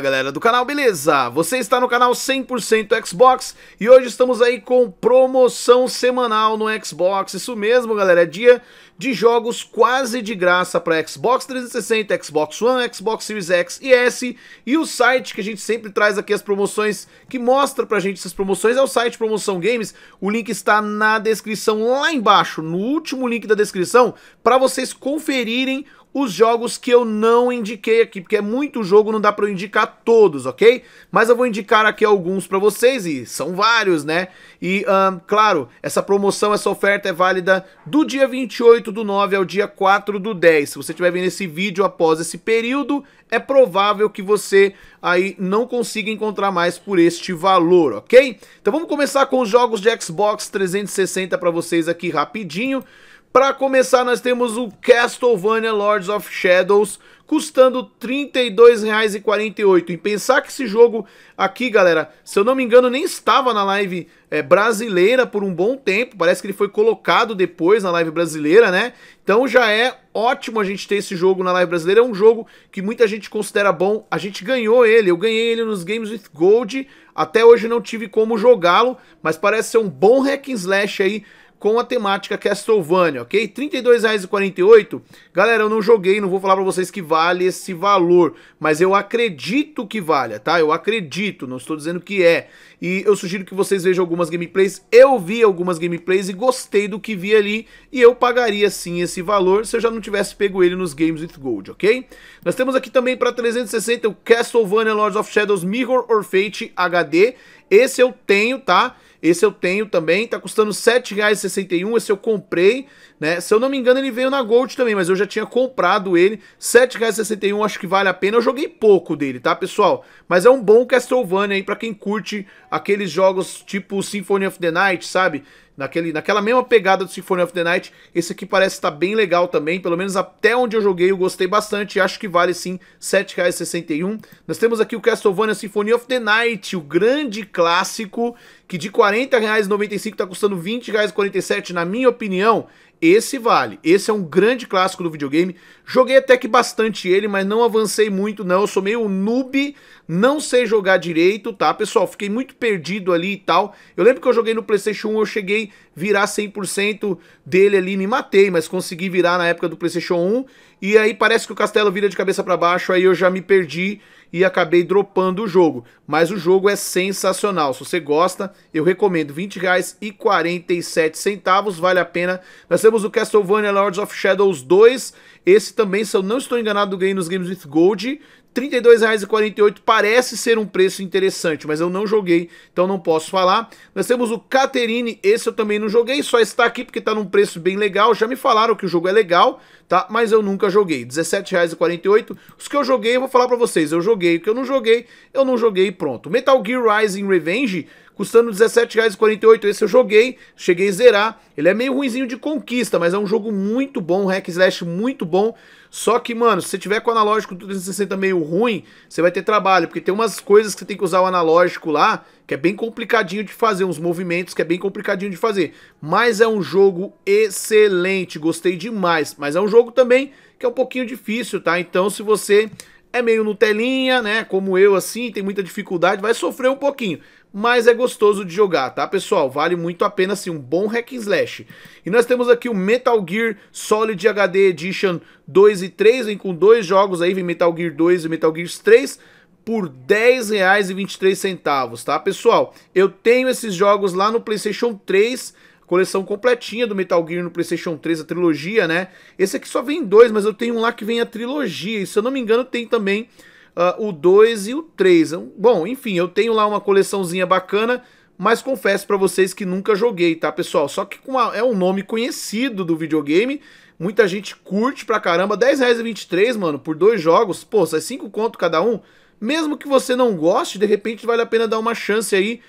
Fala galera do canal, beleza? Você está no canal 100% Xbox e hoje estamos aí com promoção semanal no Xbox. Isso mesmo galera, é dia de jogos quase de graça para Xbox 360, Xbox One, Xbox Series X e S. E o site que a gente sempre traz aqui as promoções, que mostra pra gente essas promoções, é o site Promoção Games. O link está na descrição lá embaixo, no último link da descrição, para vocês conferirem os jogos que eu não indiquei aqui, porque é muito jogo, não dá para eu indicar todos, ok? Mas eu vou indicar aqui alguns para vocês, e são vários, né? E, um, claro, essa promoção, essa oferta é válida do dia 28 do 9 ao dia 4 do 10. Se você estiver vendo esse vídeo após esse período, é provável que você aí não consiga encontrar mais por este valor, ok? Então vamos começar com os jogos de Xbox 360 para vocês aqui rapidinho. Para começar, nós temos o Castlevania Lords of Shadows, custando R$ 32,48. E pensar que esse jogo aqui, galera, se eu não me engano, nem estava na live é, brasileira por um bom tempo. Parece que ele foi colocado depois na live brasileira, né? Então já é ótimo a gente ter esse jogo na live brasileira. É um jogo que muita gente considera bom. A gente ganhou ele, eu ganhei ele nos Games with Gold. Até hoje não tive como jogá-lo, mas parece ser um bom hack and slash aí com a temática Castlevania, ok? R$ 32,48. Galera, eu não joguei, não vou falar para vocês que vale esse valor, mas eu acredito que valha, tá? Eu acredito, não estou dizendo que é. E eu sugiro que vocês vejam algumas gameplays. Eu vi algumas gameplays e gostei do que vi ali, e eu pagaria sim esse valor se eu já não tivesse pego ele nos Games with Gold, ok? Nós temos aqui também para 360 o Castlevania Lords of Shadows Mirror or Fate HD. Esse eu tenho, tá? Esse eu tenho também, tá custando R$ 7,61, esse eu comprei, né? Se eu não me engano ele veio na Gold também, mas eu já tinha comprado ele, R$ 7,61, acho que vale a pena. Eu joguei pouco dele, tá, pessoal? Mas é um bom Castlevania aí pra quem curte aqueles jogos tipo Symphony of the Night, sabe? naquele, naquela mesma pegada do Symphony of the Night. Esse aqui parece estar bem legal também, pelo menos até onde eu joguei eu gostei bastante acho que vale sim R$ 7,61. Nós temos aqui o Castlevania Symphony of the Night, o grande clássico, que de R$ 40,95 está custando R$ 20,47 na minha opinião. Esse vale. Esse é um grande clássico do videogame. Joguei até que bastante ele, mas não avancei muito não. Eu sou meio noob, não sei jogar direito, tá? Pessoal, fiquei muito perdido ali e tal. Eu lembro que eu joguei no PlayStation 1, eu cheguei virar 100% dele ali, me matei, mas consegui virar na época do PlayStation 1. E aí parece que o castelo vira de cabeça para baixo, aí eu já me perdi e acabei dropando o jogo. Mas o jogo é sensacional. Se você gosta, eu recomendo. R$ 20,47, vale a pena. Nós temos o Castlevania Lords of Shadows 2. Esse também, se eu não estou enganado, ganhei nos Games with Gold. R$ 32,48 parece ser um preço interessante, mas eu não joguei, então não posso falar. Nós temos o Caterine, esse eu também não joguei, só está aqui porque está num preço bem legal. Já me falaram que o jogo é legal, tá? Mas eu nunca joguei. R$ 17,48. Os que eu joguei, eu vou falar para vocês. Eu joguei. O que eu não joguei, eu não joguei e pronto. Metal Gear Rising Revenge custando R$17,48. Esse eu joguei, cheguei a zerar. Ele é meio ruizinho de conquista, mas é um jogo muito bom, hack slash muito bom. Só que, mano, se você tiver com o analógico do 360 meio ruim, você vai ter trabalho, porque tem umas coisas que você tem que usar o analógico lá, que é bem complicadinho de fazer, uns movimentos que é bem complicadinho de fazer. Mas é um jogo excelente, gostei demais. Mas é um jogo também que é um pouquinho difícil, tá? Então, se você é meio Nutelinha, né? Como eu, assim, tem muita dificuldade, vai sofrer um pouquinho mas é gostoso de jogar, tá, pessoal? Vale muito a pena, assim, um bom hack and slash. E nós temos aqui o Metal Gear Solid HD Edition 2 e 3, vem com dois jogos aí, vem Metal Gear 2 e Metal Gear 3, por R$10,23, tá, pessoal? Eu tenho esses jogos lá no PlayStation 3, coleção completinha do Metal Gear no PlayStation 3, a trilogia, né? Esse aqui só vem dois, mas eu tenho um lá que vem a trilogia, e se eu não me engano tem também uh, o 2 e o 3. Bom, enfim, eu tenho lá uma coleçãozinha bacana, mas confesso para vocês que nunca joguei, tá, pessoal? Só que uma, é um nome conhecido do videogame, muita gente curte pra caramba. R$10,23, mano, por dois jogos, pô, sai 5 conto cada um. Mesmo que você não goste, de repente vale a pena dar uma chance aí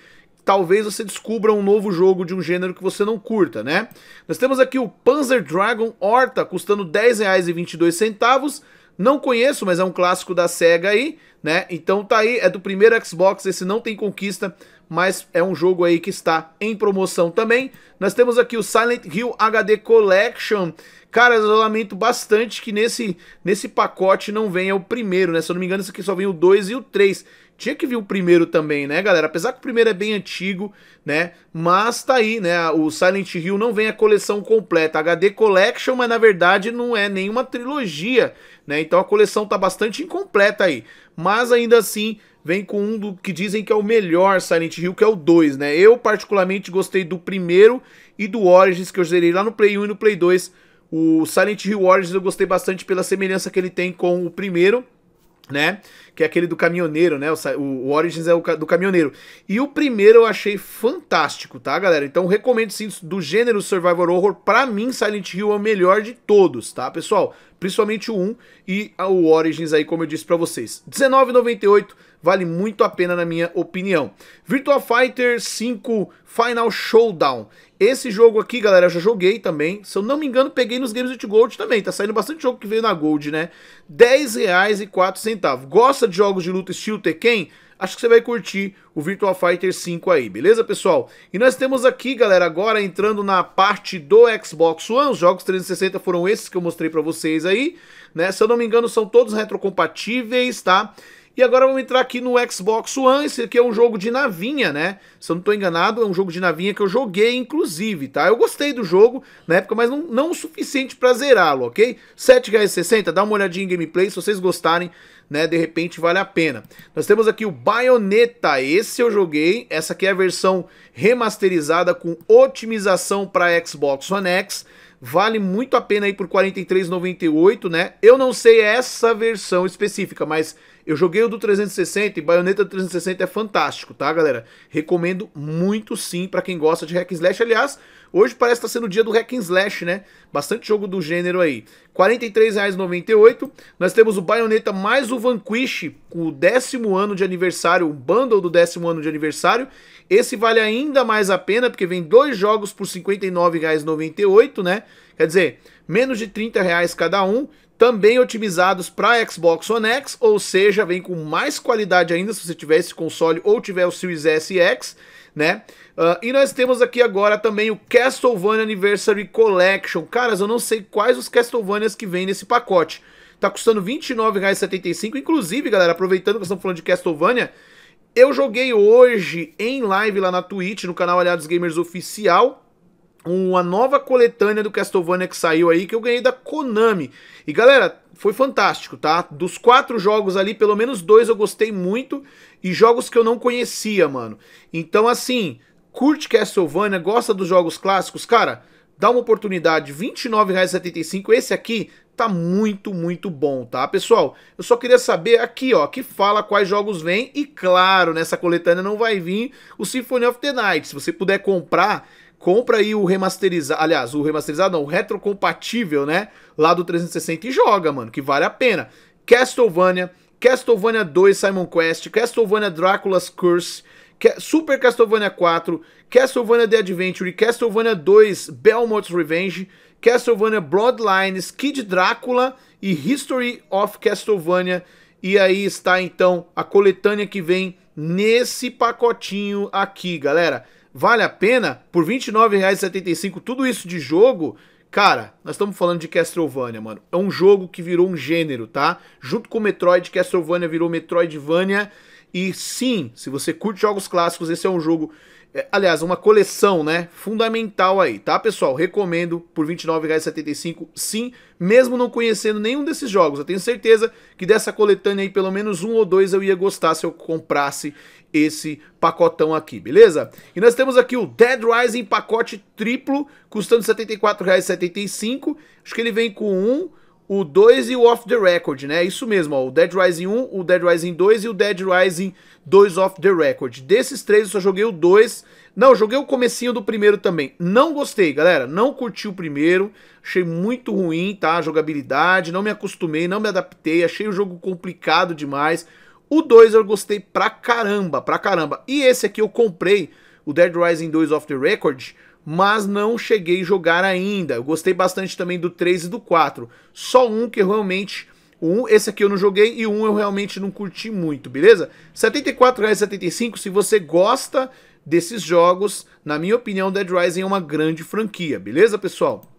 talvez você descubra um novo jogo de um gênero que você não curta, né? Nós temos aqui o Panzer Dragon Horta, custando R$10,22. Não conheço, mas é um clássico da SEGA aí, né? Então tá aí, é do primeiro Xbox, esse não tem conquista, mas é um jogo aí que está em promoção também. Nós temos aqui o Silent Hill HD Collection. Cara, eu lamento bastante que nesse, nesse pacote não venha o primeiro, né? Se eu não me engano, isso aqui só vem o 2 e o 3. Tinha que vir o primeiro também, né, galera? Apesar que o primeiro é bem antigo, né? Mas tá aí, né? O Silent Hill não vem a coleção completa. HD Collection, mas na verdade não é nenhuma trilogia, né? Então a coleção tá bastante incompleta aí. Mas ainda assim, vem com um do que dizem que é o melhor Silent Hill, que é o 2, né? Eu particularmente gostei do primeiro e do Origins, que eu zerei lá no Play 1 e no Play 2. O Silent Hill Origins eu gostei bastante pela semelhança que ele tem com o primeiro né? Que é aquele do caminhoneiro, né? O, o Origins é o do caminhoneiro. E o primeiro eu achei fantástico, tá, galera? Então recomendo sim, do gênero Survival Horror, pra mim Silent Hill é o melhor de todos, tá, pessoal? Principalmente o 1 e o Origins aí, como eu disse pra vocês. R$19,98 vale muito a pena na minha opinião. Virtua Fighter 5 Final Showdown. Esse jogo aqui, galera, eu já joguei também. Se eu não me engano, peguei nos Games with Gold também. Tá saindo bastante jogo que veio na Gold, né? R$10,04. Gosta de jogos de luta estilo Tekken? Acho que você vai curtir o Virtua Fighter 5 aí, beleza, pessoal? E nós temos aqui, galera, agora entrando na parte do Xbox One. Os jogos 360 foram esses que eu mostrei pra vocês aí, né? Se eu não me engano, são todos retrocompatíveis, tá? E agora vamos entrar aqui no Xbox One. Esse aqui é um jogo de navinha, né? Se eu não estou enganado, é um jogo de navinha que eu joguei, inclusive, tá? Eu gostei do jogo na época, mas não, não o suficiente para zerá-lo, ok? R$ 7,60, dá uma olhadinha em gameplay, se vocês gostarem, né? De repente vale a pena. Nós temos aqui o Bayonetta, esse eu joguei. Essa aqui é a versão remasterizada com otimização para Xbox One X vale muito a pena aí por R$ 43,98, né? Eu não sei essa versão específica, mas eu joguei o do 360 e Bayonetta do 360 é fantástico, tá, galera? Recomendo muito sim para quem gosta de hack slash. Aliás, hoje parece estar tá sendo o dia do hack and slash, né? Bastante jogo do gênero aí. R$ 43,98. Nós temos o Bayonetta mais o Vanquish, com o décimo ano de aniversário, o bundle do décimo ano de aniversário. Esse vale ainda mais a pena, porque vem dois jogos por R$ 59,98, né? Quer dizer, menos de 30 reais cada um também otimizados para Xbox One X, ou seja, vem com mais qualidade ainda se você tiver esse console ou tiver o Series S e X, né? Uh, e nós temos aqui agora também o Castlevania Anniversary Collection. Caras, eu não sei quais os Castlevanias que vem nesse pacote. Tá custando R$29,75. Inclusive, galera, aproveitando que estamos falando de Castlevania, eu joguei hoje em live lá na Twitch, no canal Aliados Gamers Oficial, uma nova coletânea do Castlevania que saiu aí, que eu ganhei da Konami. E galera, foi fantástico, tá? Dos quatro jogos ali, pelo menos dois eu gostei muito, e jogos que eu não conhecia, mano. Então, assim, curte Castlevania, gosta dos jogos clássicos, cara, dá uma oportunidade, R$29,75. Esse aqui tá muito, muito bom, tá? Pessoal, eu só queria saber aqui, ó, que fala quais jogos vem, e claro, nessa coletânea não vai vir o Symphony of the Night. Se você puder comprar compra aí o remasterizado, aliás, o remasterizado não, o retrocompatível, né, lá do 360 e joga, mano, que vale a pena. Castlevania, Castlevania 2 Simon Quest, Castlevania Drácula's Curse, Super Castlevania 4, Castlevania The Adventure, Castlevania 2 Belmont's Revenge, Castlevania Bloodlines, Kid Drácula e History of Castlevania. E aí está então a coletânea que vem nesse pacotinho aqui, galera vale a pena? Por R$29,75, tudo isso de jogo, cara, nós estamos falando de Castlevania, mano. É um jogo que virou um gênero, tá? Junto com Metroid, Castlevania virou Metroidvania. E sim, se você curte jogos clássicos, esse é um jogo é, aliás, uma coleção, né, fundamental aí, tá, pessoal? Recomendo por R$29,75, sim, mesmo não conhecendo nenhum desses jogos. Eu tenho certeza que dessa coletânea aí, pelo menos um ou dois eu ia gostar se eu comprasse esse pacotão aqui, beleza? E nós temos aqui o Dead Rising pacote triplo, custando R$74,75. Acho que ele vem com um, o 2 e o Off the Record, né? Isso mesmo, ó, o Dead Rising 1, o Dead Rising 2 e o Dead Rising 2 Off the Record. Desses três eu só joguei o 2. Não, joguei o comecinho do primeiro também. Não gostei, galera. Não curti o primeiro. Achei muito ruim, tá? A jogabilidade. Não me acostumei, não me adaptei. Achei o jogo complicado demais. O 2 eu gostei pra caramba, pra caramba. E esse aqui eu comprei, o Dead Rising 2 Off the Record mas não cheguei a jogar ainda. Eu gostei bastante também do 3 e do 4. Só um que realmente. Um, esse aqui eu não joguei e um eu realmente não curti muito, beleza? R$ 74,75 se você gosta desses jogos, na minha opinião, Dead Rising é uma grande franquia, beleza, pessoal?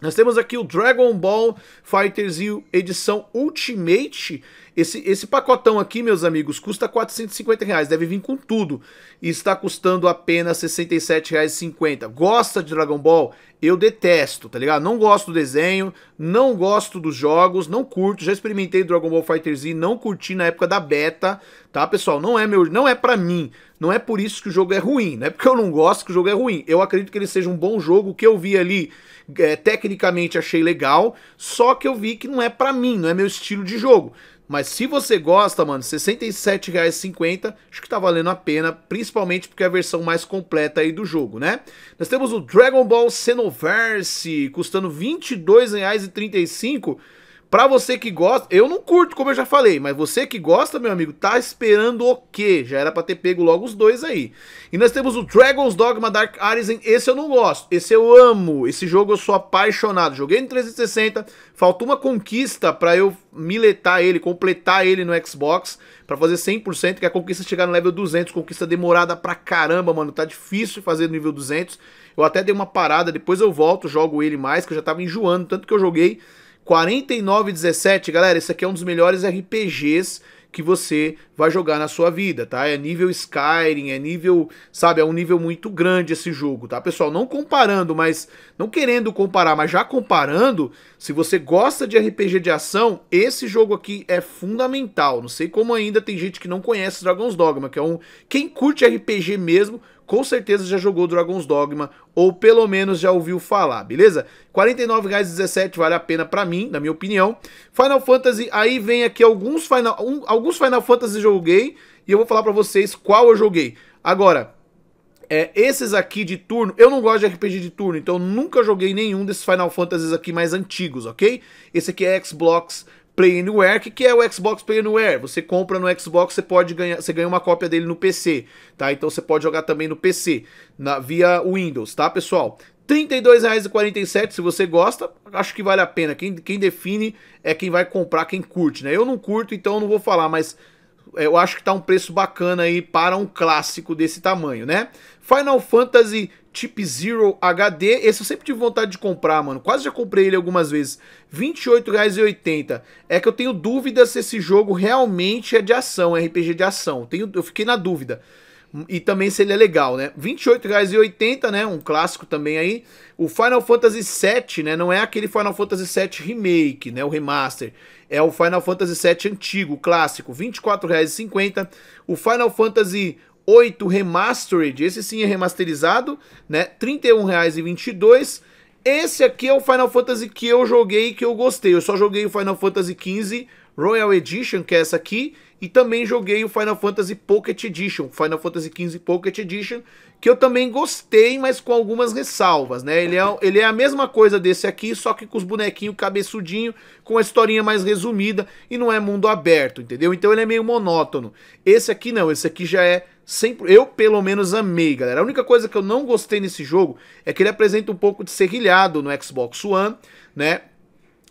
Nós temos aqui o Dragon Ball Fighters edição Ultimate. Esse, esse pacotão aqui, meus amigos, custa 450 reais, deve vir com tudo. E está custando apenas 67 reais 50. Gosta de Dragon Ball? Eu detesto, tá ligado? Não gosto do desenho, não gosto dos jogos, não curto. Já experimentei Dragon Ball Fighters Z, não curti na época da beta, tá, pessoal? Não é meu, não é para mim. Não é por isso que o jogo é ruim, não é porque eu não gosto que o jogo é ruim. Eu acredito que ele seja um bom jogo, o que eu vi ali é, tecnicamente achei legal, só que eu vi que não é para mim, não é meu estilo de jogo. Mas se você gosta, mano, R$ 67,50, acho que tá valendo a pena, principalmente porque é a versão mais completa aí do jogo, né? Nós temos o Dragon Ball Xenoverse, custando R$ 22,35 Pra você que gosta, eu não curto, como eu já falei, mas você que gosta, meu amigo, tá esperando o quê? Já era pra ter pego logo os dois aí. E nós temos o Dragon's Dogma Dark Arisen, esse eu não gosto, esse eu amo, esse jogo eu sou apaixonado. Joguei no 360, faltou uma conquista pra eu miletar ele, completar ele no Xbox, pra fazer 100%, que a conquista chegar no level 200, conquista demorada pra caramba, mano, tá difícil fazer no nível 200. Eu até dei uma parada, depois eu volto, jogo ele mais, que eu já tava enjoando, tanto que eu joguei 4917, galera, esse aqui é um dos melhores RPGs que você vai jogar na sua vida, tá? É nível Skyrim, é nível, sabe, é um nível muito grande esse jogo, tá? Pessoal, não comparando, mas não querendo comparar, mas já comparando, se você gosta de RPG de ação, esse jogo aqui é fundamental. Não sei como ainda tem gente que não conhece Dragon's Dogma, que é um quem curte RPG mesmo, com certeza já jogou Dragon's Dogma ou pelo menos já ouviu falar, beleza? R$ 49,17 vale a pena para mim, na minha opinião. Final Fantasy, aí vem aqui alguns Final, um, alguns Final Fantasy joguei e eu vou falar para vocês qual eu joguei. Agora, é, esses aqui de turno, eu não gosto de RPG de turno, então nunca joguei nenhum desses Final Fantasies aqui mais antigos, ok? Esse aqui é Xbox Play Anywhere. Que, que é o Xbox Play Anywhere? Você compra no Xbox, você pode ganhar, você ganha uma cópia dele no PC, tá? Então você pode jogar também no PC, na, via Windows, tá, pessoal? R$ 32,47 se você gosta, acho que vale a pena. Quem, quem define é quem vai comprar, quem curte, né? Eu não curto, então não vou falar, mas eu acho que tá um preço bacana aí para um clássico desse tamanho, né? Final Fantasy Chip Zero HD, esse eu sempre tive vontade de comprar, mano. Quase já comprei ele algumas vezes. R$ 28,80. É que eu tenho dúvida se esse jogo realmente é de ação, é RPG de ação. Tenho, eu fiquei na dúvida. E também se ele é legal, né? R$ 28,80, né? Um clássico também aí. O Final Fantasy VII, né? Não é aquele Final Fantasy VII Remake, né? O remaster. É o Final Fantasy VII antigo, clássico. R$ 24,50. O Final Fantasy 8 Remastered, esse sim é remasterizado, né? R$ 31,22. Esse aqui é o Final Fantasy que eu joguei e que eu gostei. Eu só joguei o Final Fantasy XV Royal Edition, que é essa aqui, e também joguei o Final Fantasy Pocket Edition, Final Fantasy XV Pocket Edition, que eu também gostei, mas com algumas ressalvas, né? Ele é, ele é a mesma coisa desse aqui, só que com os bonequinhos cabeçudinho, com a historinha mais resumida e não é mundo aberto, entendeu? Então ele é meio monótono. Esse aqui não, esse aqui já é sempre eu pelo menos amei, galera. A única coisa que eu não gostei nesse jogo é que ele apresenta um pouco de serrilhado no Xbox One, né?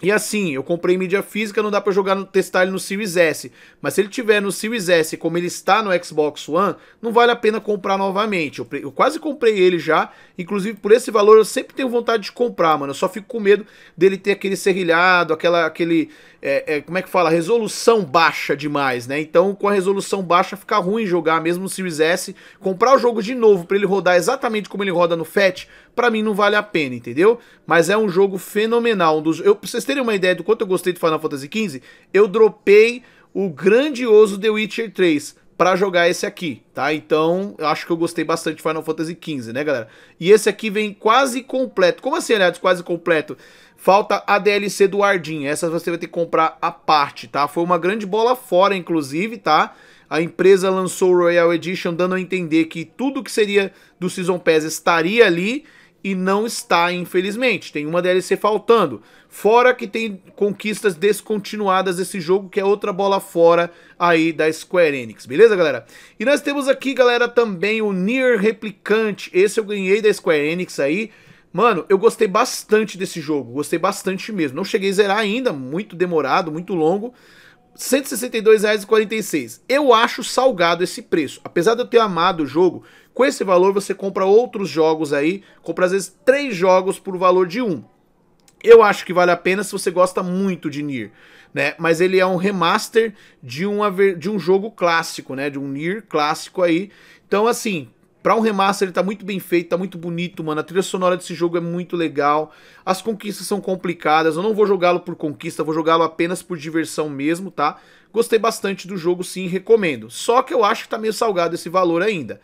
E assim, eu comprei mídia física, não dá para jogar, testar ele no Series S. Mas se ele tiver no Series S, como ele está no Xbox One, não vale a pena comprar novamente. Eu, eu, quase comprei ele já, inclusive por esse valor eu sempre tenho vontade de comprar, mano. Eu só fico com medo dele ter aquele serrilhado, aquela, aquele, é, é, como é que fala, resolução baixa demais, né? Então com a resolução baixa fica ruim jogar mesmo no Series S. Comprar o jogo de novo para ele rodar exatamente como ele roda no FAT, para mim não vale a pena, entendeu? Mas é um jogo fenomenal. Um dos, eu, pra vocês terem uma ideia do quanto eu gostei de Final Fantasy XV, eu dropei o grandioso The Witcher 3 para jogar esse aqui, tá? Então, eu acho que eu gostei bastante de Final Fantasy XV, né, galera? E esse aqui vem quase completo. Como assim, aliás, quase completo? Falta a DLC do Ardim. Essa você vai ter que comprar a parte, tá? Foi uma grande bola fora, inclusive, tá? A empresa lançou o Royal Edition dando a entender que tudo que seria do Season Pass estaria ali e não está, infelizmente. Tem uma DLC faltando. Fora que tem conquistas descontinuadas desse jogo, que é outra bola fora aí da Square Enix, beleza, galera? E nós temos aqui, galera, também o Nier Replicante. Esse eu ganhei da Square Enix aí. Mano, eu gostei bastante desse jogo, gostei bastante mesmo. Não cheguei a zerar ainda, muito demorado, muito longo. R$ 162,46. Eu acho salgado esse preço. Apesar de eu ter amado o jogo, Com esse valor você compra outros jogos aí, compra às vezes três jogos por valor de um. Eu acho que vale a pena se você gosta muito de Nier, né? Mas ele é um remaster de, uma, de um jogo clássico, né? De um Nier clássico aí. Então, assim, para um remaster ele tá muito bem feito, tá muito bonito, mano. A trilha sonora desse jogo é muito legal. As conquistas são complicadas. Eu não vou jogá-lo por conquista, vou jogá-lo apenas por diversão mesmo, tá? Gostei bastante do jogo, sim, recomendo. Só que eu acho que tá meio salgado esse valor ainda.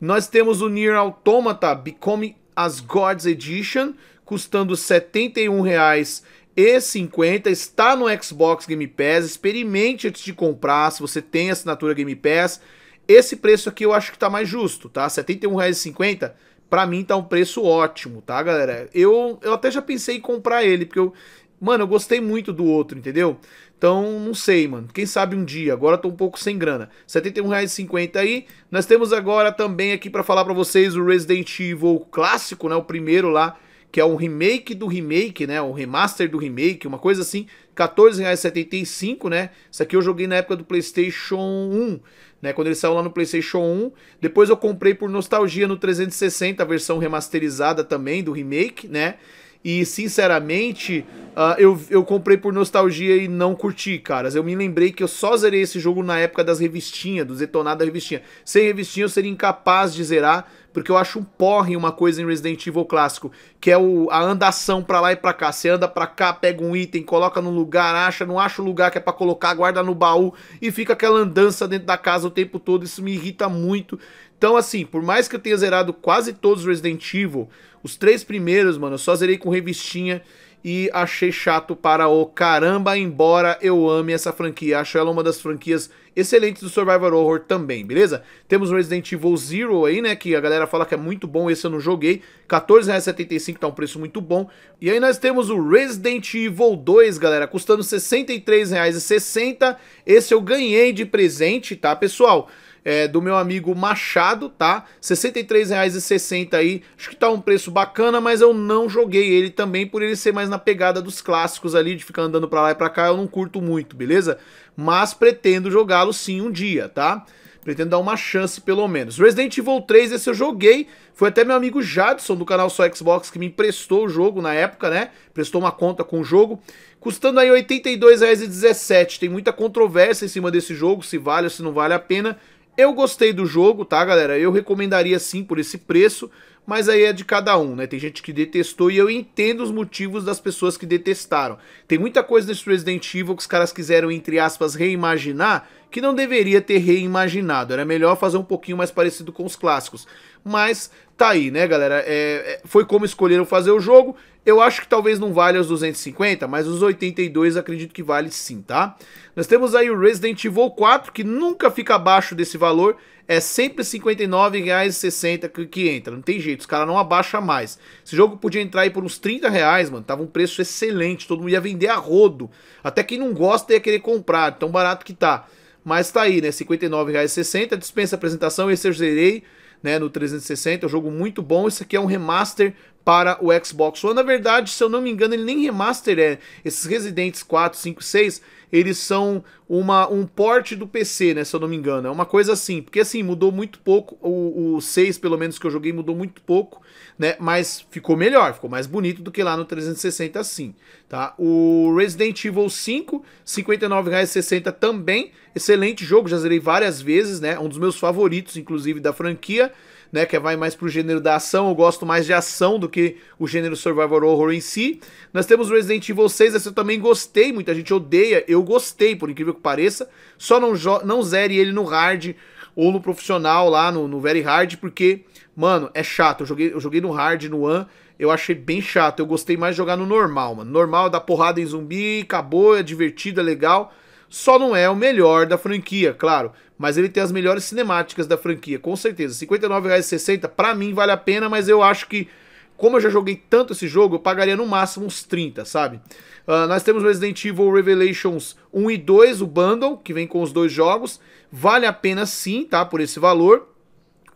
Nós temos o Nier Automata Become as Gods Edition, custando R$ 71,50. Está no Xbox Game Pass. Experimente antes de comprar, se você tem assinatura Game Pass. Esse preço aqui eu acho que tá mais justo, tá? R$ 71,50 para mim tá um preço ótimo, tá, galera? Eu, eu até já pensei em comprar ele, porque eu, mano, eu gostei muito do outro, entendeu? Então, não sei, mano. Quem sabe um dia. Agora tô um pouco sem grana. R$ 71,50 aí. Nós temos agora também aqui para falar para vocês o Resident Evil clássico, né, o primeiro lá, que é um remake do remake, né? Um remaster do remake, uma coisa assim. R$14,75, né? Isso aqui eu joguei na época do PlayStation 1, né? Quando ele saiu lá no PlayStation 1. Depois eu comprei por nostalgia no 360, a versão remasterizada também do remake, né? E sinceramente, uh, eu, eu comprei por nostalgia e não curti, caras. Eu me lembrei que eu só zerei esse jogo na época das revistinhas, do Zetonado da revistinha. Sem revistinha eu seria incapaz de zerar, porque eu acho um porre uma coisa em Resident Evil clássico, que é o, a andação pra lá e pra cá. Você anda pra cá, pega um item, coloca no lugar, acha, não acha o lugar que é pra colocar, guarda no baú e fica aquela andança dentro da casa o tempo todo. Isso me irrita muito. Então, assim, por mais que eu tenha zerado quase todos os Resident Evil, os três primeiros, mano, eu só zerei com revistinha e achei chato para o caramba, embora eu ame essa franquia. Acho ela uma das franquias excelentes do Survivor Horror também, beleza? Temos o Resident Evil Zero aí, né, que a galera fala que é muito bom, esse eu não joguei. R$14,75 tá um preço muito bom. E aí nós temos o Resident Evil 2, galera, custando R$63,60. Esse eu ganhei de presente, tá, pessoal? É, do meu amigo Machado, tá? R$ 63,60 aí. Acho que tá um preço bacana, mas eu não joguei ele também por ele ser mais na pegada dos clássicos ali, de ficar andando pra lá e pra cá, eu não curto muito, beleza? Mas pretendo jogá-lo sim um dia, tá? Pretendo dar uma chance pelo menos. Resident Evil 3, esse eu joguei. Foi até meu amigo Jadson do canal Só Xbox que me emprestou o jogo na época, né? Prestou uma conta com o jogo. Custando aí R$ 82,17. Tem muita controvérsia em cima desse jogo, se vale ou se não vale a pena. Eu gostei do jogo, tá, galera? Eu recomendaria sim por esse preço, mas aí é de cada um, né? Tem gente que detestou e eu entendo os motivos das pessoas que detestaram. Tem muita coisa nesse Resident Evil que os caras quiseram, entre aspas, reimaginar, que não deveria ter reimaginado. Era melhor fazer um pouquinho mais parecido com os clássicos. Mas tá aí, né, galera? É, é foi como escolheram fazer o jogo. Eu acho que talvez não valha os 250, mas os 82 acredito que vale sim, tá? Nós temos aí o Resident Evil 4, que nunca fica abaixo desse valor, é sempre R$ 59,60 que, que entra, não tem jeito, os caras não abaixam mais. Esse jogo podia entrar aí por uns 30 reais, mano, tava um preço excelente, todo mundo ia vender a rodo. Até quem não gosta ia querer comprar, tão barato que tá. Mas tá aí, né, R$ 59,60, dispensa apresentação, esse eu zerei, né, no 360, é um jogo muito bom. Esse aqui é um remaster para o Xbox One. Na verdade, se eu não me engano, ele nem remaster é. Esses Residentes 4, 5, 6, eles são uma, um port do PC, né? Se eu não me engano. É uma coisa assim. Porque assim, mudou muito pouco. O, o 6, pelo menos, que eu joguei, mudou muito pouco, né? Mas ficou melhor, ficou mais bonito do que lá no 360, assim. Tá? O Resident Evil 5, R$ 59,60 também. Excelente jogo, já zerei várias vezes, né? Um dos meus favoritos, inclusive, da franquia né, que vai mais pro gênero da ação, eu gosto mais de ação do que o gênero survival horror em si. Nós temos Resident Evil 6, esse eu também gostei, muita gente odeia, eu gostei, por incrível que pareça, só não, não zere ele no hard ou no profissional lá, no, no very hard, porque, mano, é chato, eu joguei, eu joguei no hard, no one, eu achei bem chato, eu gostei mais de jogar no normal, mano, normal, dá porrada em zumbi, acabou, é divertido, é legal, só não é o melhor da franquia, claro. Mas ele tem as melhores cinemáticas da franquia, com certeza. R$ 59,60 para mim vale a pena, mas eu acho que, como eu já joguei tanto esse jogo, eu pagaria no máximo uns 30, sabe? Uh, nós temos Resident Evil Revelations 1 e 2, o bundle, que vem com os dois jogos. Vale a pena sim, tá? Por esse valor.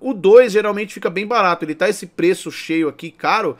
O 2 geralmente fica bem barato, ele tá esse preço cheio aqui, caro,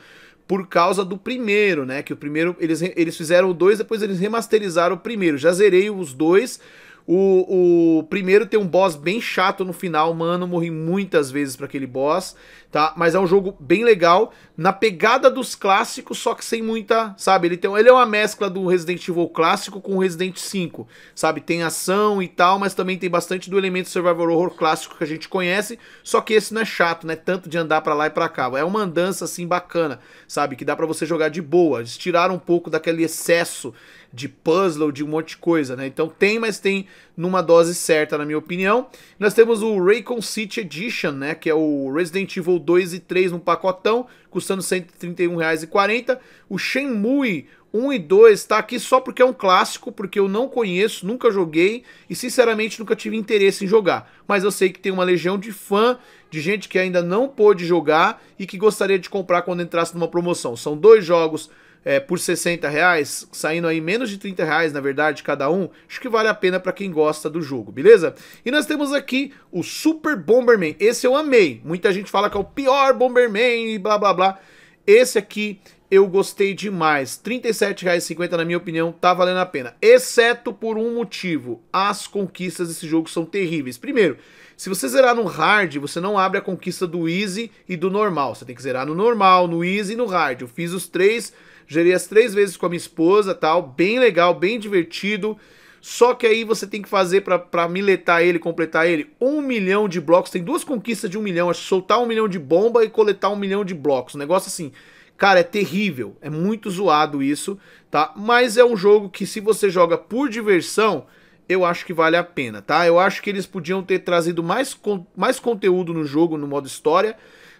por causa do primeiro, né? Que o primeiro, eles, eles fizeram o 2, depois eles remasterizaram o primeiro. Já zerei os dois. O, o primeiro tem um boss bem chato no final, mano. Morri muitas vezes para aquele boss, tá? Mas é um jogo bem legal, na pegada dos clássicos, só que sem muita, sabe? Ele, tem, ele é uma mescla do Resident Evil clássico com o Resident 5, sabe? Tem ação e tal, mas também tem bastante do elemento survival horror clássico que a gente conhece, só que esse não é chato, né? Tanto de andar para lá e para cá. É uma andança assim bacana, sabe? Que dá para você jogar de boa. Eles tiraram um pouco daquele excesso de puzzle, de um monte de coisa, né? Então tem, mas tem numa dose certa, na minha opinião. Nós temos o Raycon City Edition, né? Que é o Resident Evil 2 e 3 num pacotão, custando R$ 131,40. O Shenmue 1 e 2 tá aqui só porque é um clássico, porque eu não conheço, nunca joguei e sinceramente nunca tive interesse em jogar. Mas eu sei que tem uma legião de fã, de gente que ainda não pôde jogar e que gostaria de comprar quando entrasse numa promoção. São dois jogos é, por 60 reais, saindo aí menos de 30 reais, na verdade, cada um, acho que vale a pena para quem gosta do jogo, beleza? E nós temos aqui o Super Bomberman, esse eu amei, muita gente fala que é o pior Bomberman e blá blá blá, esse aqui eu gostei demais, R$ 37,50 na minha opinião, tá valendo a pena, exceto por um motivo, as conquistas desse jogo são terríveis. Primeiro, se você zerar no hard, você não abre a conquista do easy e do normal, você tem que zerar no normal, no easy e no hard, eu fiz os três Gerei as três vezes com a minha esposa, tal, bem legal, bem divertido. Só que aí você tem que fazer para miletar ele, completar ele, um milhão de blocos. Tem duas conquistas de um milhão, acho soltar um milhão de bomba e coletar um milhão de blocos. Um negócio assim, cara, é terrível, é muito zoado isso, tá? Mas é um jogo que se você joga por diversão, eu acho que vale a pena, tá? Eu acho que eles podiam ter trazido mais, mais conteúdo no jogo, no modo história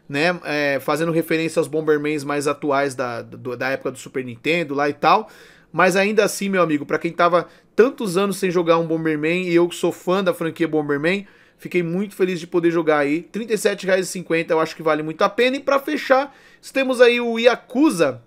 né? É, fazendo referência aos Bombermans mais atuais da, do, da época do Super Nintendo lá e tal. Mas ainda assim, meu amigo, para quem tava tantos anos sem jogar um Bomberman e eu que sou fã da franquia Bomberman, fiquei muito feliz de poder jogar aí. R$ 37,50 eu acho que vale muito a pena. E para fechar, temos aí o Yakuza,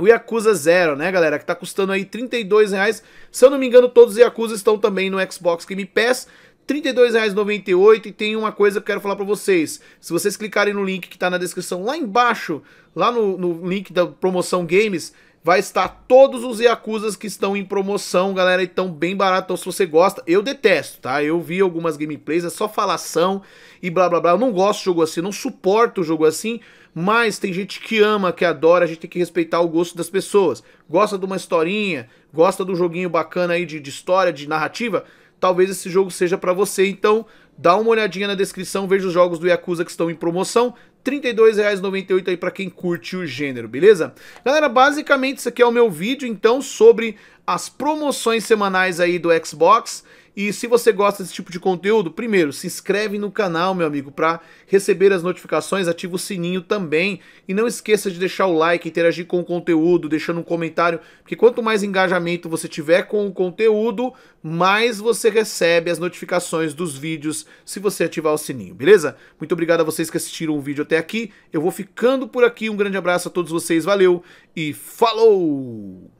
o Yakuza Zero, né, galera, que tá custando aí R$ reais. Se eu não me engano, todos os Yakuza estão também no Xbox Game Pass. R$ 32,98 e tem uma coisa que eu quero falar para vocês. Se vocês clicarem no link que está na descrição lá embaixo, lá no, no link da promoção Games, vai estar todos os Yakuzas que estão em promoção, galera, e estão bem barato. Então, se você gosta, eu detesto, tá? Eu vi algumas gameplays, é só falação e blá blá blá. Eu não gosto de jogo assim, não suporto jogo assim, mas tem gente que ama, que adora, a gente tem que respeitar o gosto das pessoas. Gosta de uma historinha, gosta do joguinho bacana aí de, de história, de narrativa, talvez esse jogo seja para você. Então, dá uma olhadinha na descrição, veja os jogos do Yakuza que estão em promoção. R$ 32,98 aí para quem curte o gênero, beleza? Galera, basicamente isso aqui é o meu vídeo, então, sobre as promoções semanais aí do Xbox. E se você gosta desse tipo de conteúdo, primeiro, se inscreve no canal, meu amigo, para receber as notificações, ativa o sininho também. E não esqueça de deixar o like, interagir com o conteúdo, deixando um comentário, porque quanto mais engajamento você tiver com o conteúdo, mais você recebe as notificações dos vídeos se você ativar o sininho, beleza? Muito obrigado a vocês que assistiram o vídeo até aqui. Eu vou ficando por aqui. Um grande abraço a todos vocês, valeu e falou!